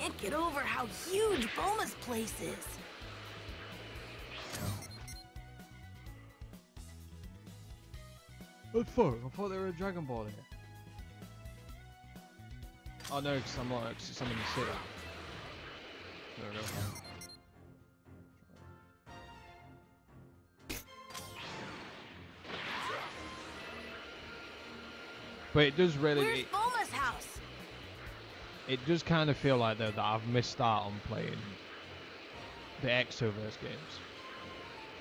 can't get over how huge Bulma's place is. What the fuck? I thought they were a Dragon Ball here. Oh no, because I'm not, because I'm in the city. There we go. But it does really, Where's Bulma's house? It does kind of feel like though that I've missed out on playing the Xenoverse games.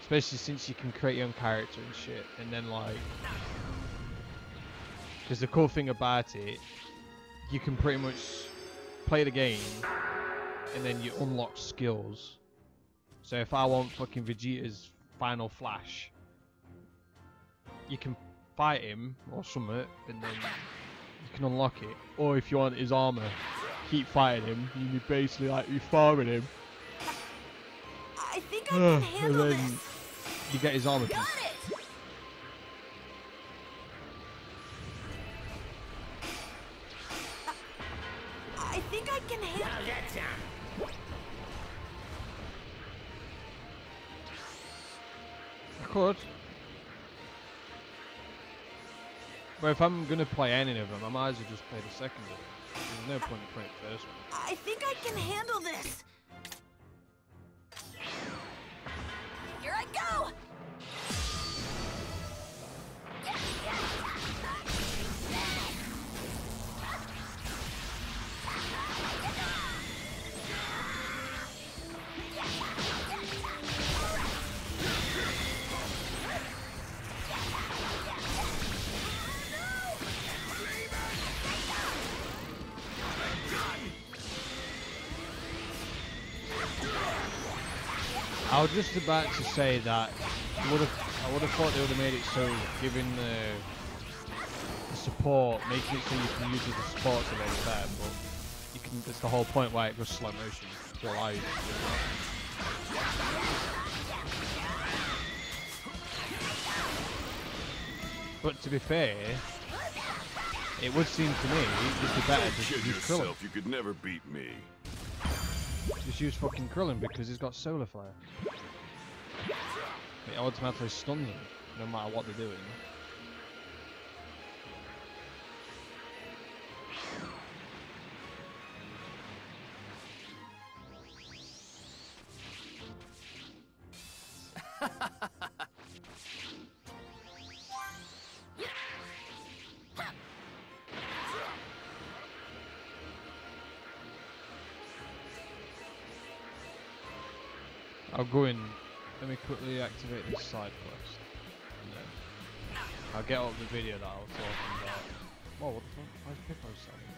Especially since you can create your own character and shit, and then like, because the cool thing about it, you can pretty much play the game, and then you unlock skills. So if I want fucking Vegeta's final flash, you can fight him or something, and then you can unlock it. Or if you want his armor, keep fighting him, you basically like you farming him, I think I can and handle then this. you get his armor piece. But if I'm gonna play any of them, I might as well just play the second one. There's no point in playing the first one. I think I can handle this. I was just about to say that I would have I would have thought they would have made it so giving the, the support, making it so you can use it as support to make it better, but you can that's the whole point why it goes slow motion. That's what I use it for. But to be fair, it would seem to me it'd be better oh, to use Krillin. You could never beat me. Just use fucking Krillin because he's got solar flare. It automatically stuns them, no matter what they're doing. I'll go in. Let me quickly activate this side quest. And then I'll get up the video that I was talking about. Whoa, what the fuck? Why is Pippo standing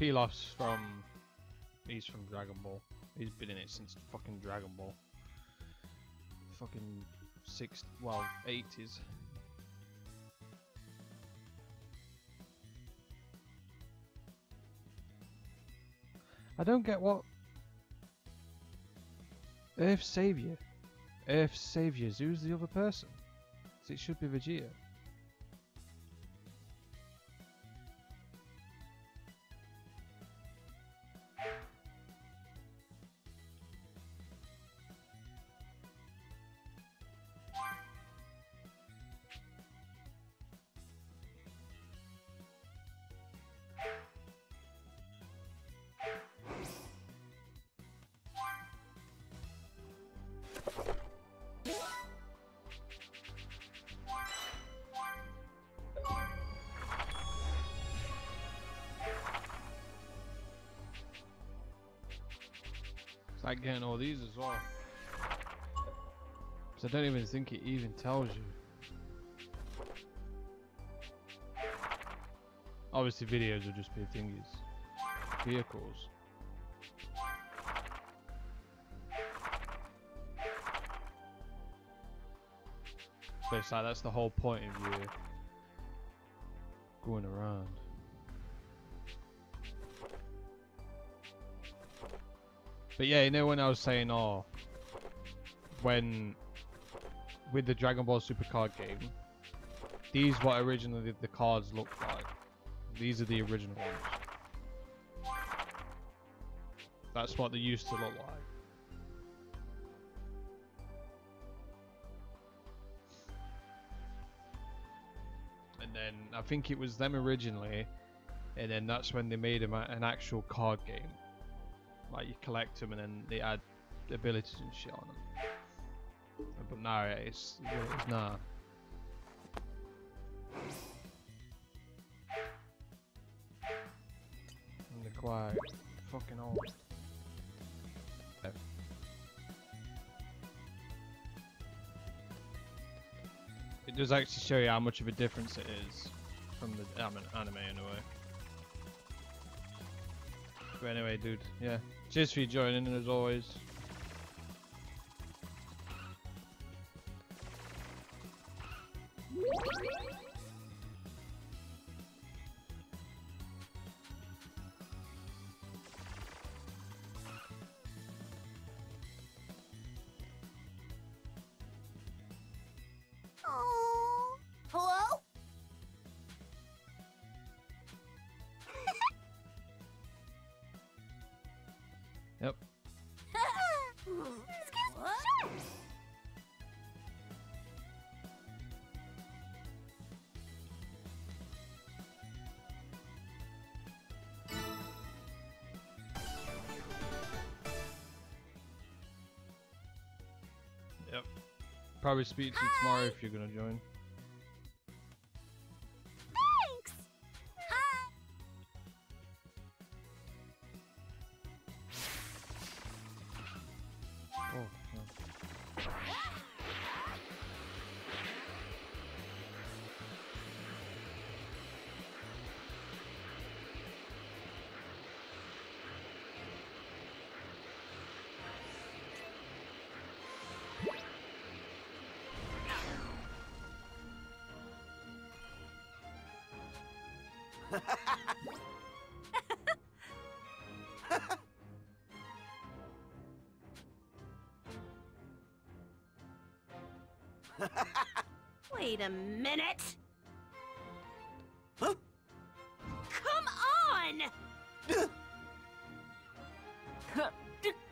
Pilaf's from. He's from Dragon Ball. He's been in it since fucking Dragon Ball. Fucking six, well, 80s. I don't get what. Earth Savior. Earth Saviors. Who's the other person? it should be Vegeta. Getting all these as well. So I don't even think it even tells you. Obviously videos will just be thingies. vehicles. So it's like that's the whole point of you going around. But yeah, you know when I was saying, oh, when with the Dragon Ball Super card game, these what originally the cards looked like. These are the original ones. That's what they used to look like. And then I think it was them originally, and then that's when they made an actual card game. Like you collect them and then they add abilities and shit on them. But now it's what it is now. And they're quite fucking old. It does actually show you how much of a difference it is from the um, anime in a way. But anyway, dude, yeah. Cheers for you joining, as always. Probably you tomorrow if you're gonna join. Wait a minute. Huh? Come on!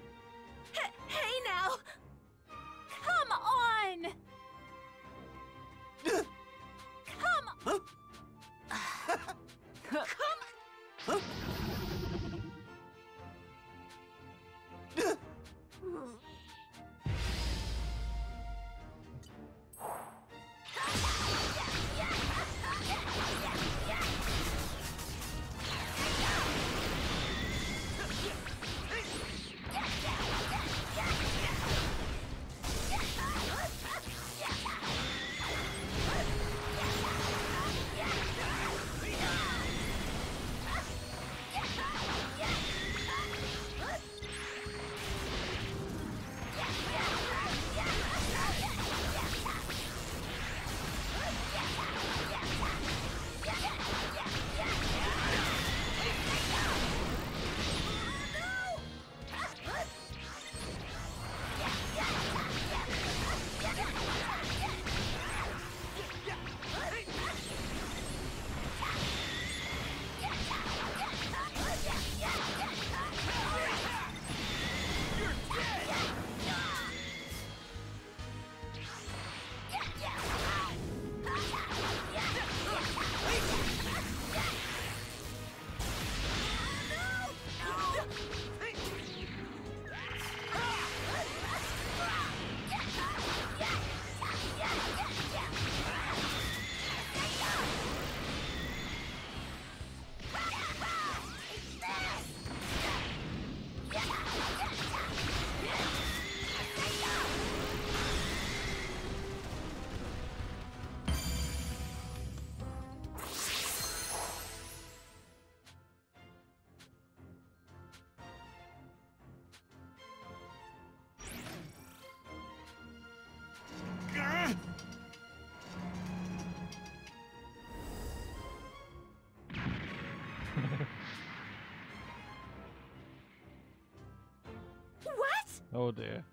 Oh dear.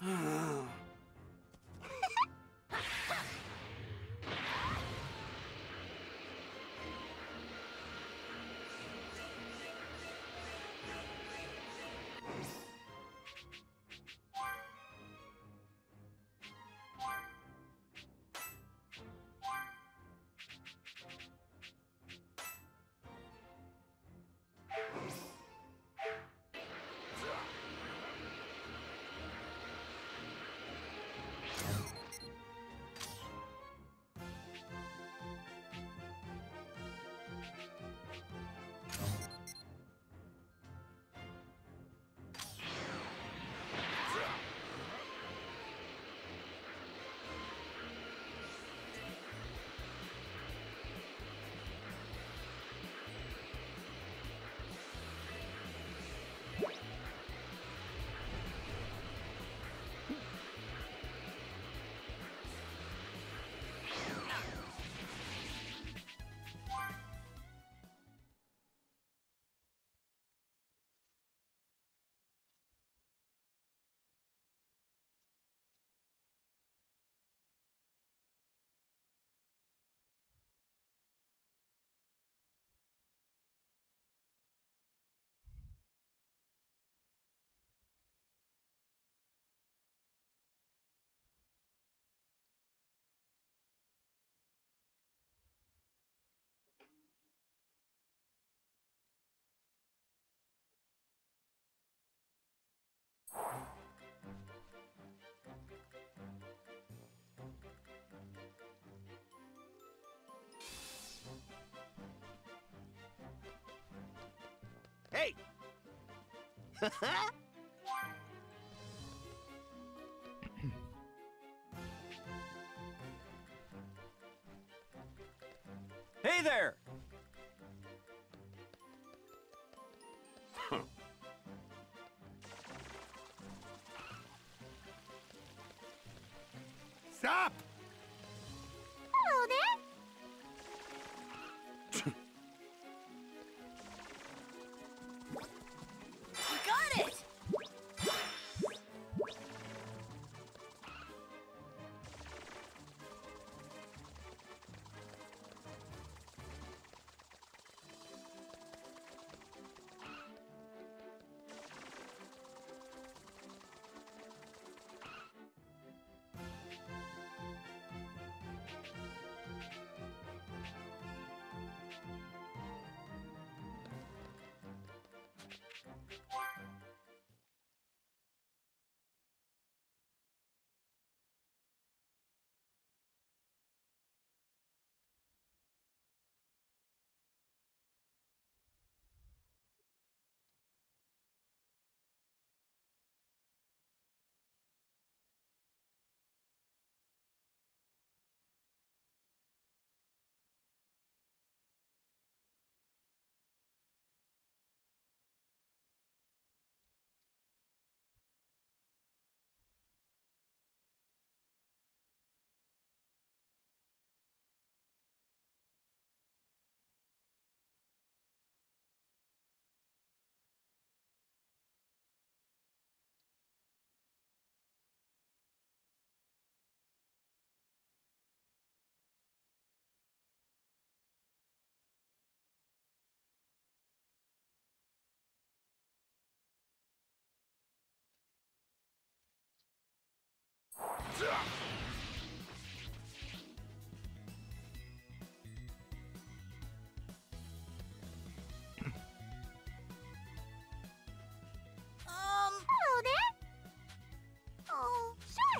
Hey! hey there! Stop!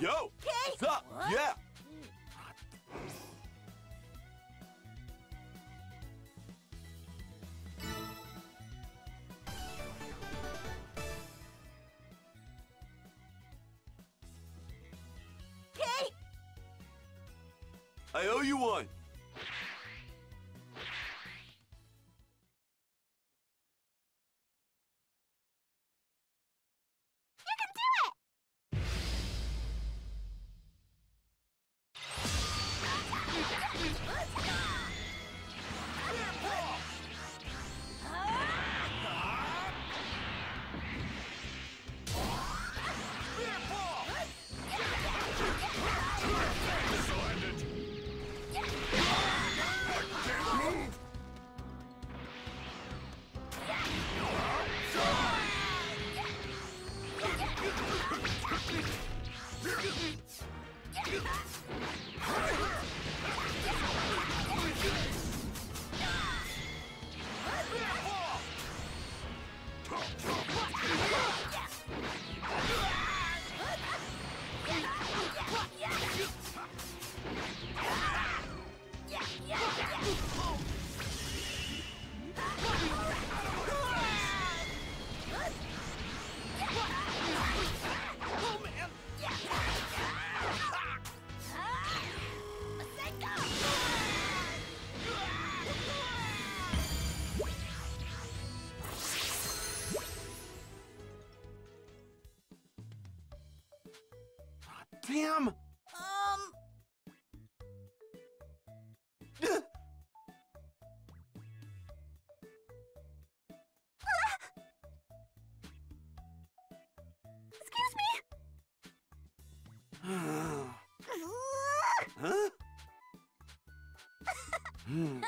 Yo! Hey. What's up? What? Yeah! Hey. I owe you one! 嗯。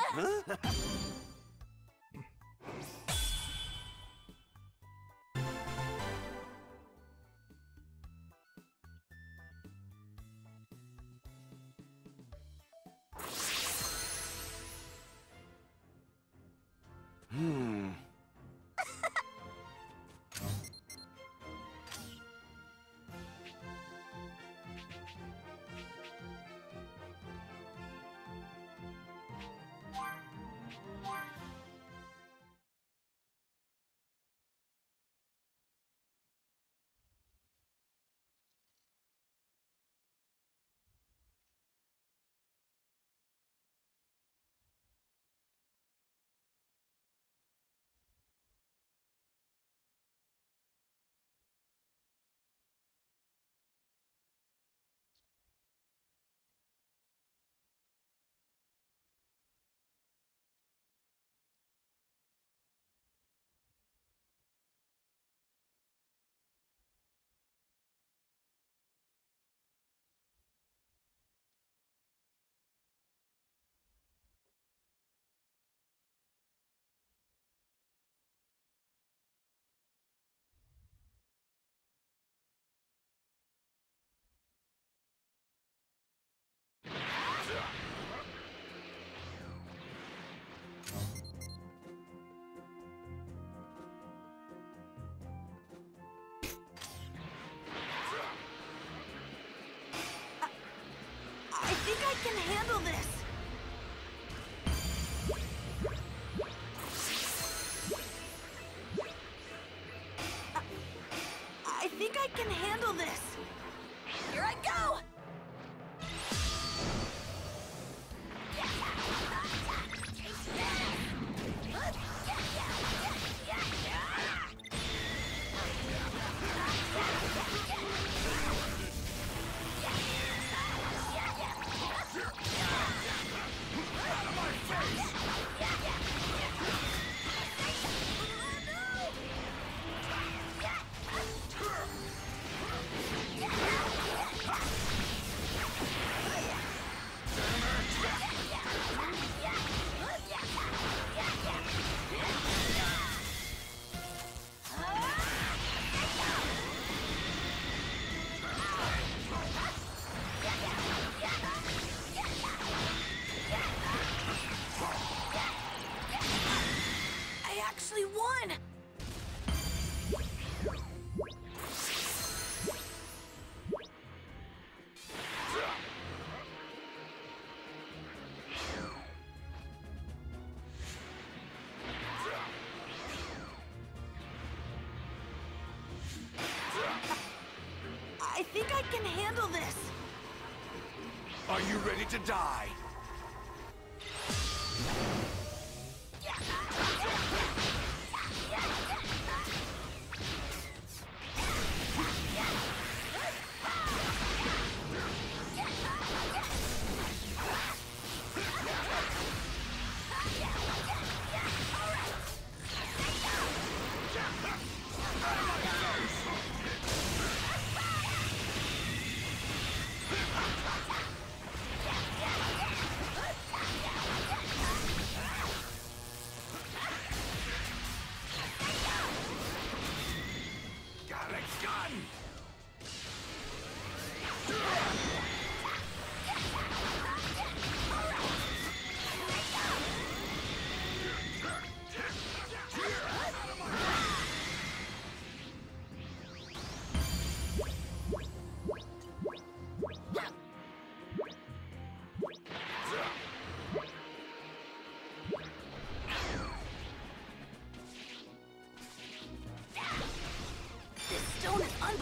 to die.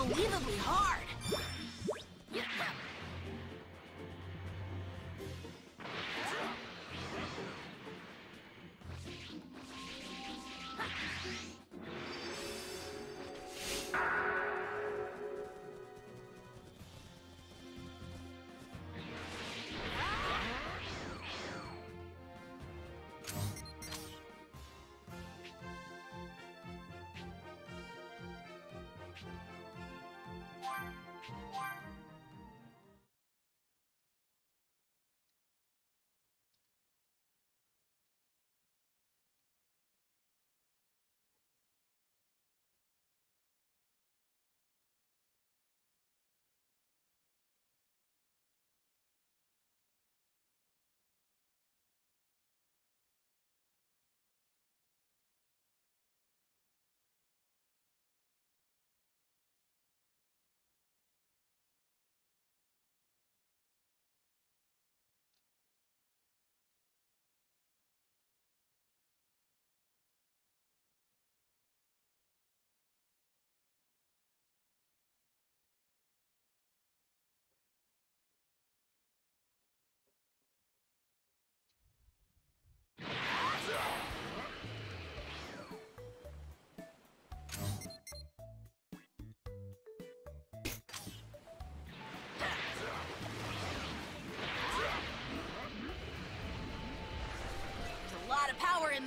Hundido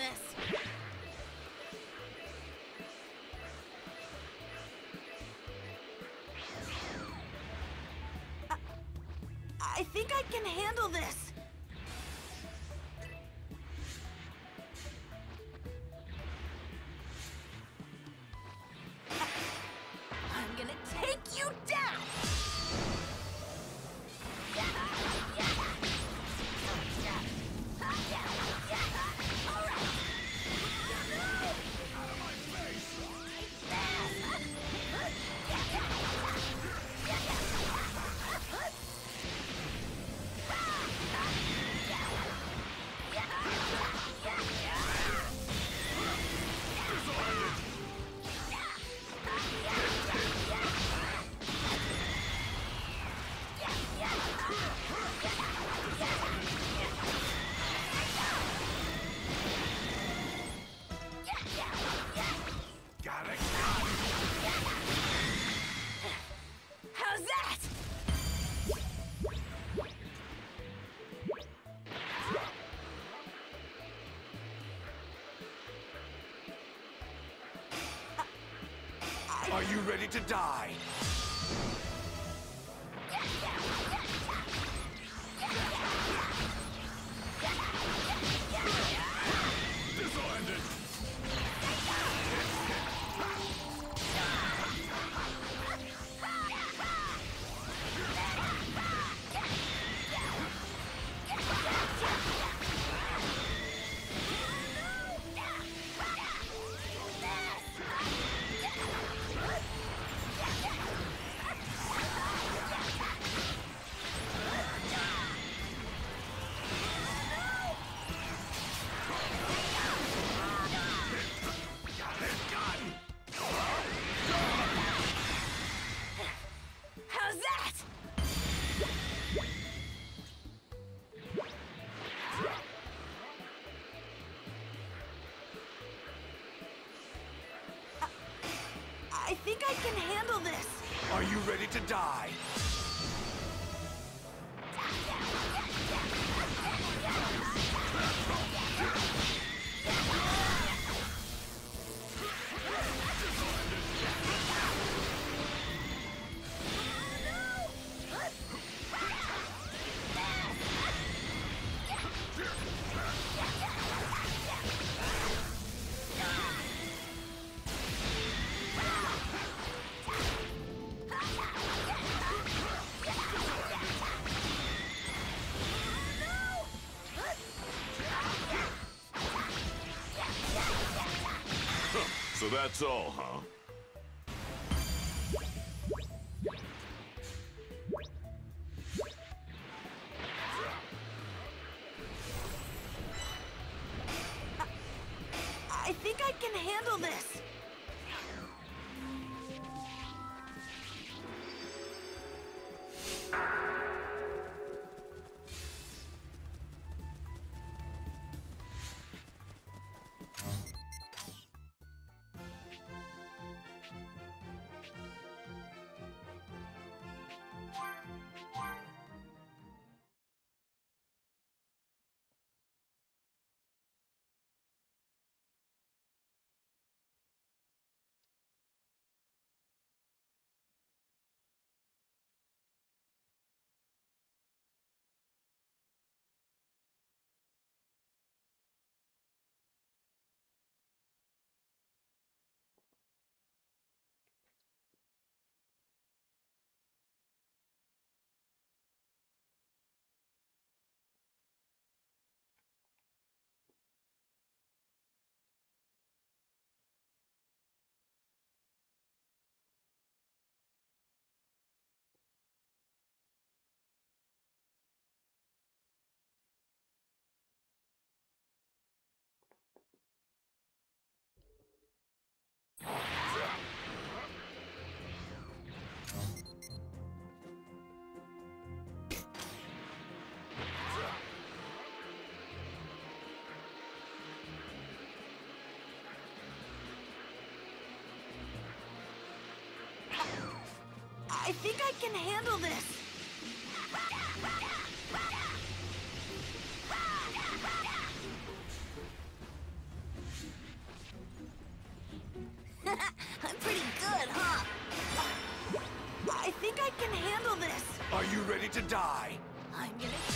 this. I, I think I can handle this. you ready to die? I can handle this! Are you ready to die? That's all, huh? I think I can handle this. I'm pretty good, huh? I think I can handle this. Are you ready to die? I'm gonna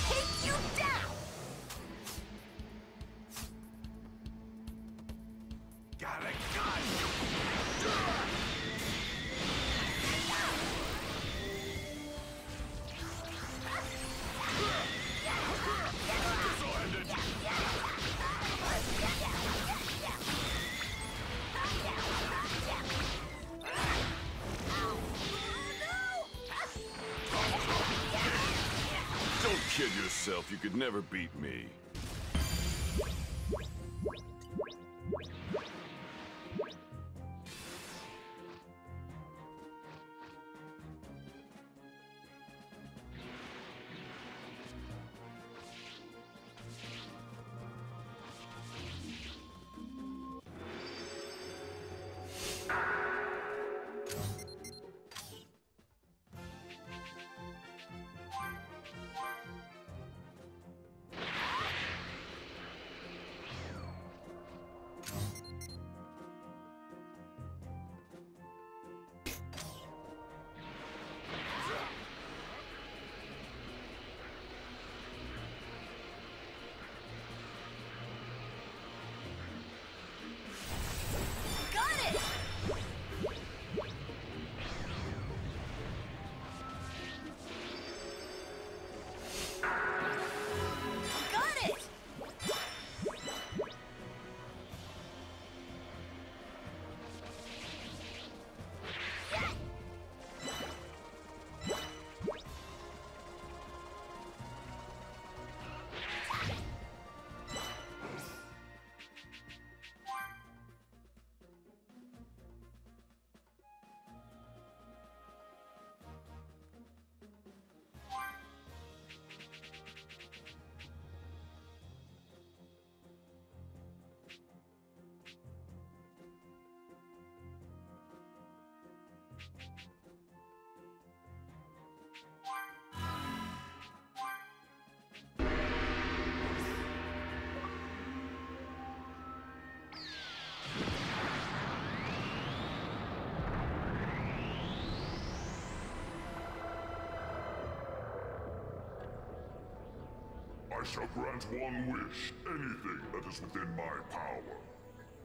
I shall grant one wish, anything that is within my power.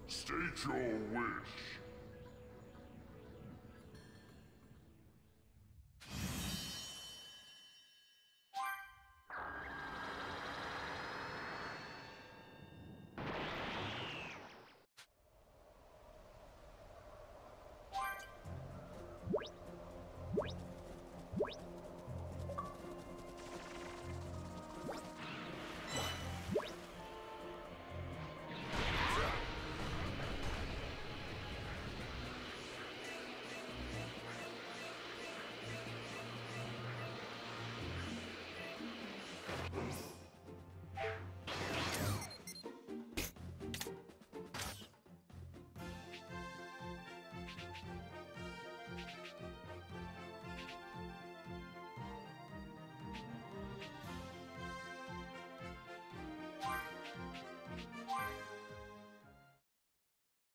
State your wish.